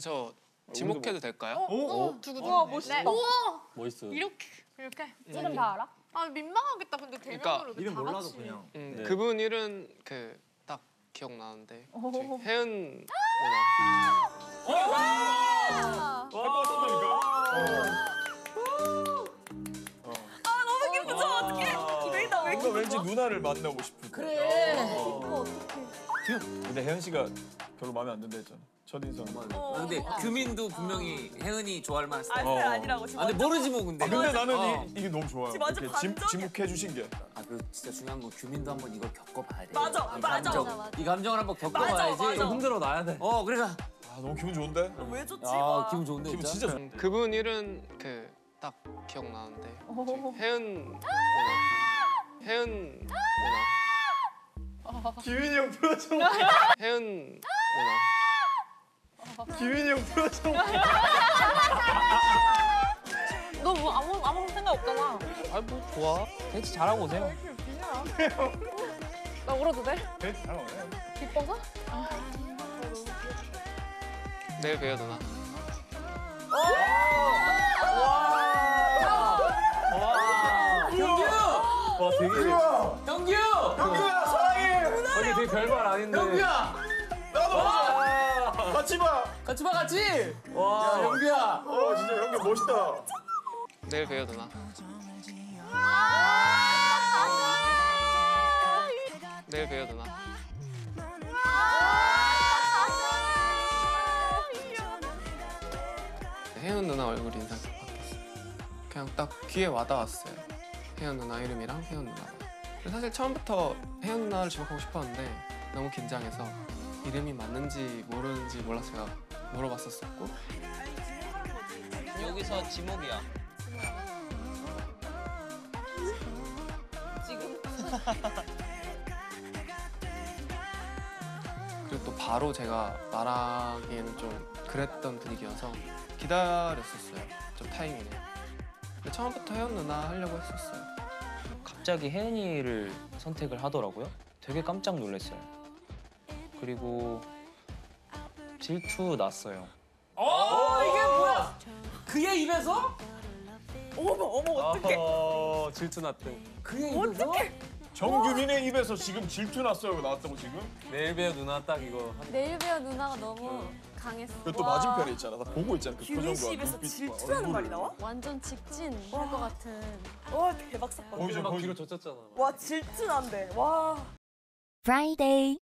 저 지목해도 될까요? 어? 우와 멋있다. 멋있어. 이렇게 이렇게. 이름 다 알아? 아 민망하겠다. 근데 그러니까 대면으로 이렇게 이름 다 몰라도 같이. 그냥. 음, 네. 그분 이름 그 딱 기억나는데 오. 혜은 누나 아, 할것 같다니까. 너무 기쁘죠? 어떡해. 기대다 왜 뭔가 왠지 누나를 만나고 싶을 것 그래. 어. 근데 혜연 씨가 별로 마음에 안 든다 했잖아. 첫인상. 아, 근데 규민도 분명히 혜은이 좋아할 만한 스타일. 어. 아니라고 아, 근데 모르지 뭐 근데. 아, 근데 나는 어. 이, 이게 너무 좋아요. 지금 완전 이렇게 지, 반전이야. 지목해 주신 게. 아, 그 진짜 중요한 건 규민도 한번 이걸 겪어봐야 돼. 맞아, 이 맞아. 감정. 맞아, 맞아. 이 감정을 한번 겪어봐야지. 맞아. 흔들어 놔야 돼. 어, 그러니까. 아 너무 기분 좋은데? 왜 좋지? 아, 와. 기분 좋은데 기분 진짜. 진짜 좋. 음, 그분 이름 그딱 기억나는데 저기 오. 혜은 누나 혜은 누나 기민이 형 표정. 혜은 기민이 형 표정. 너뭐 아무 아무 생각 없잖아. 아뭐 좋아. 벤치 잘하고 오세요. 나 울어도 돼? 네, 잘 나오네. 기뻐서? 내일 봬요 누나 형규! 와 되게. 형규! 형규야 사랑해. 아니 되게 별말 아닌데. 형규야! 같이 봐. 같이 봐, 같이! 와. 야, 형규야! 어 진짜 형규 멋있다. 내일 봬요 누나 내일 봬요 누나 혜연 누나 얼굴 인상이 바뀌었어. 그냥 딱 귀에 와닿았어요. 혜연 누나 이름이랑 혜연 누나. 사실 처음부터 혜연 누나를 지목하고 싶었는데 너무 긴장해서 이름이 맞는지 모르는지 몰라서 제가 물어봤었었고 여기서 지목이야. 그리고 또 바로 제가 말하기에는 좀 그랬던 분위기여서 기다렸었어요. 좀 타이밍을. 근데 처음부터 혜연 누나 하려고 했었어요. 갑자기 혜은이를 선택을 하더라고요. 되게 깜짝 놀랐어요. 그리고 질투 났어요. 어, 이게 뭐야? 그의 입에서? 어머 어머 어떡해. 어 질투 났대. 그의 입에서? 정규민의 입에서 지금 질투 났어요 나왔다고 지금? 내일 봬요 누나 딱 이거. 한- 내일 배우 누나가 너무 강했어. 그또 와. 맞은편에 있잖아. 나 보고 있잖아. 그 규민 씨 입에서 질투라는. 말이 나와? 완전 직진 할 것 같은. 와 대박 사건. 거기서 막 거기 뒤로 젖혔잖아. 와 질투 난데. 와. Friday.